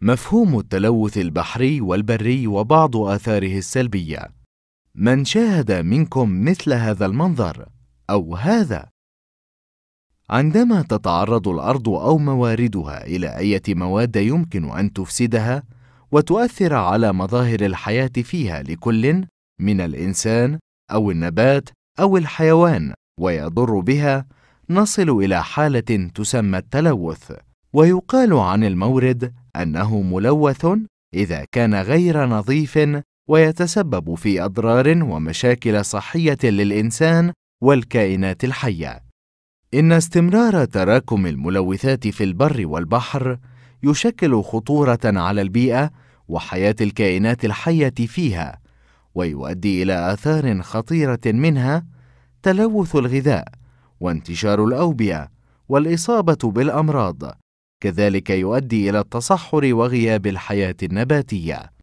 مفهوم التلوث البحري والبري وبعض آثاره السلبية. من شاهد منكم مثل هذا المنظر أو هذا؟ عندما تتعرض الأرض أو مواردها إلى أي مواد يمكن أن تفسدها وتؤثر على مظاهر الحياة فيها لكل من الإنسان أو النبات أو الحيوان ويضر بها نصل إلى حالة تسمى التلوث ويقال عن المورد أنه ملوث إذا كان غير نظيف ويتسبب في أضرار ومشاكل صحية للإنسان والكائنات الحية. إن استمرار تراكم الملوثات في البر والبحر يشكل خطورة على البيئة وحياة الكائنات الحية فيها ويؤدي إلى آثار خطيرة منها تلوث الغذاء وانتشار الأوبئة والإصابة بالأمراض. كذلك يؤدي إلى التصحر وغياب الحياة النباتية.